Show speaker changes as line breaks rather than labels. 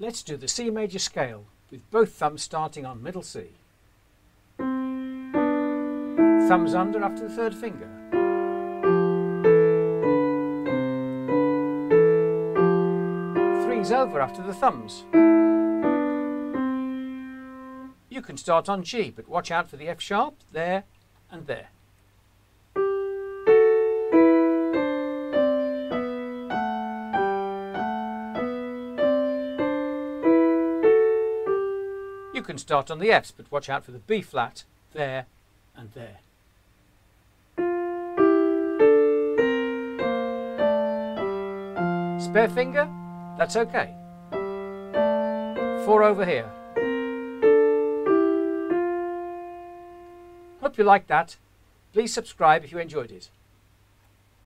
Let's do the C major scale with both thumbs starting on middle C. Thumbs under after the third finger. Threes over after the thumbs. You can start on G, but watch out for the F sharp, there and there. You can start on the Fs, but watch out for the B flat, there and there. Spare finger? That's okay. Four over here. Hope you liked that. Please subscribe if you enjoyed it.